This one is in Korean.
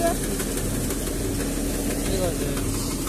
아, 이거 이제